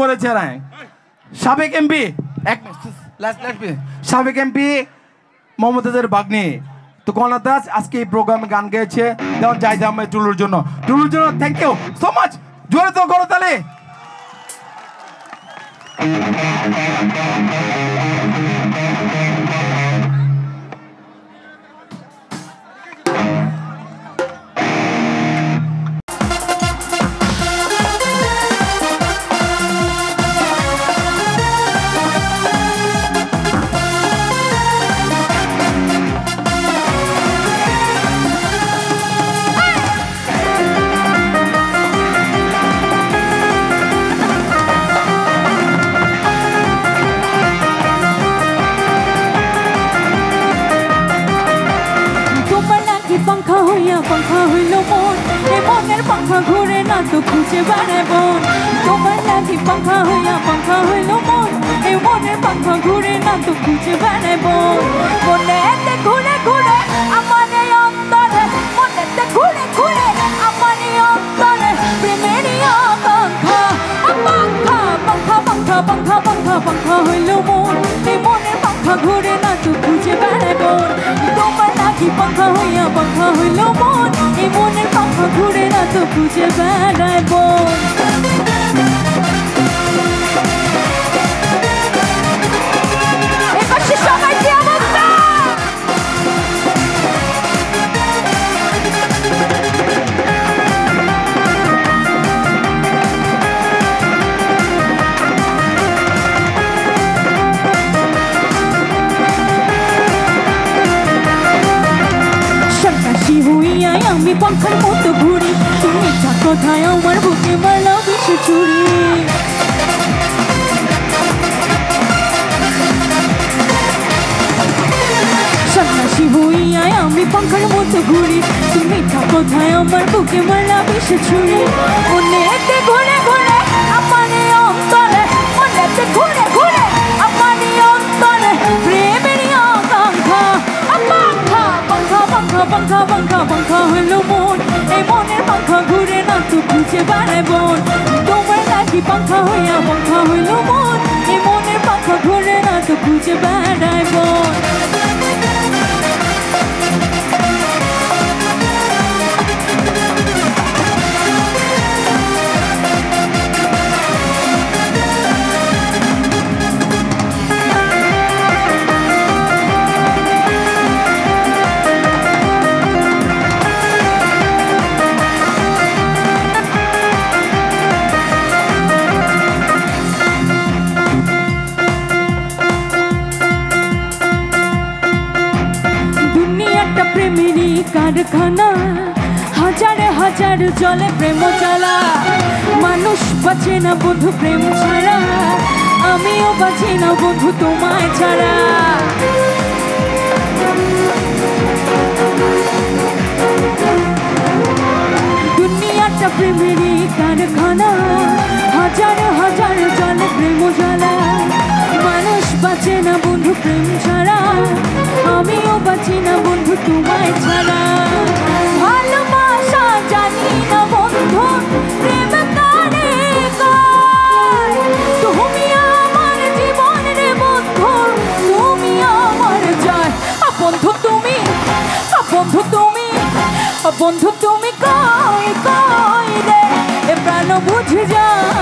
করেছে সাবেক এমপি এক সাবেক এমপি মমতাজের বাগ্নি তো কনা দাস আজকে এই প্রোগ্রামে গান গেয়েছে। যেমন যাই জামে টুলুর জন্য। টুলুর জন্য থ্যাংক ইউ সো মাচ জোরে তো করো তাহলে পাখা হইয়া পাখা হইল মন। এ মনের পাখা ঘুরে না তো খুঁজে বেড়ায় বন তোমার নাকি পাখা হইয়া পাখা হইল মন। এ মনের পাখা ঘুরে না তো খুঁজে বেড়ায় মনে এতে ঘুরে ঘুরে আমার ঘুরে না তো খুঁজে সন্ন্যাসী হইয়া আমি পাখার মতো ঘুরি। তুমি যা কোথায় আমার বুকে মালা বেশি চুরি সন্ন্যাসী আমি পাখার মতো ঘুরি। তুমি যা কোথায় আমার বুকে মালা বেশি চুরি মনেতে ঘুরে ঘুরে পাখা পাখা হলো মন। এই মনের পাখা ঘুরে না, তো খুঁজে বেড়ায় বোন তোমার নাকি পাখা হইয়া পাখা হইল মন। এই মনের পাখা ঘুরে না, তো খুঁজে বেড়ায় বন কারখানা, হাজারে হাজার জলে প্রেম চালা মানুষ বাঁচে না বন্ধু প্রেম ছাড়া, আমিও বাঁচি না বন্ধু তোমায় ছাড়া। দুনিয়াটা প্রেমেরই কারখানা, হাজার হাজার জলে প্রেম জ্বালা। মানুষ বাঁচে না প্রেম ছাড়া, আমিও বাঁচি না বন্ধু, তোমায় ছাড়া। জানি না বন্ধু কয়। তুমি বন্ধু, তুমি আমার বন্ধু তুমি বন্ধু তুমি বন্ধু তুমি কই কই রে? প্রাণ বুঝে যায়